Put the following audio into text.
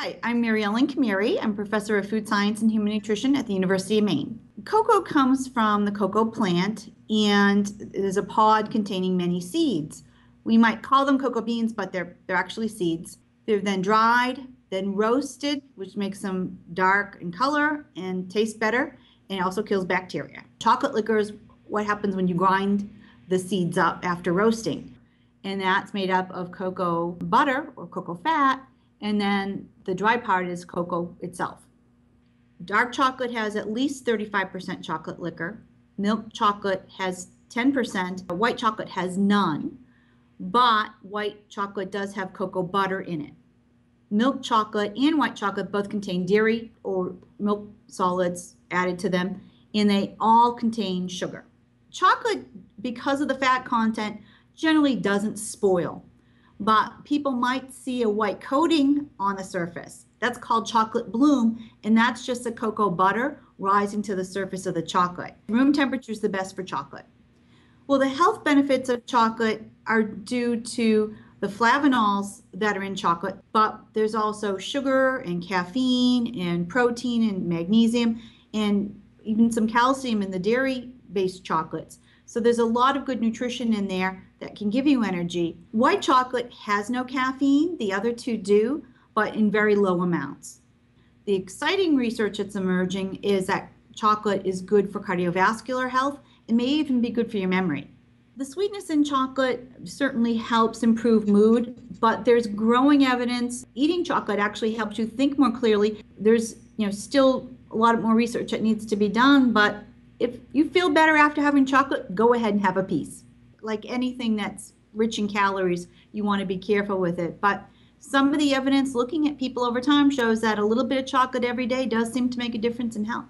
Hi, I'm Mary Ellen Camire. I'm professor of food science and human nutrition at the University of Maine. Cocoa comes from the cocoa plant and it is a pod containing many seeds. We might call them cocoa beans, but they're, they're actually seeds. They're then dried, then roasted, which makes them dark in color and taste better, and also kills bacteria. Chocolate liquor is what happens when you grind the seeds up after roasting. And that's made up of cocoa butter or cocoa fat and then the dry part is cocoa itself. Dark chocolate has at least 35% chocolate liquor. Milk chocolate has 10%. White chocolate has none, but white chocolate does have cocoa butter in it. Milk chocolate and white chocolate both contain dairy or milk solids added to them, and they all contain sugar. Chocolate, because of the fat content, generally doesn't spoil but people might see a white coating on the surface. That's called chocolate bloom, and that's just the cocoa butter rising to the surface of the chocolate. Room temperature is the best for chocolate. Well, the health benefits of chocolate are due to the flavonols that are in chocolate, but there's also sugar and caffeine and protein and magnesium and even some calcium in the dairy based chocolates. So there's a lot of good nutrition in there that can give you energy. White chocolate has no caffeine, the other two do, but in very low amounts. The exciting research that's emerging is that chocolate is good for cardiovascular health. It may even be good for your memory. The sweetness in chocolate certainly helps improve mood, but there's growing evidence eating chocolate actually helps you think more clearly. There's, you know, still a lot more research that needs to be done, but if you feel better after having chocolate, go ahead and have a piece like anything that's rich in calories, you want to be careful with it. But some of the evidence looking at people over time shows that a little bit of chocolate every day does seem to make a difference in health.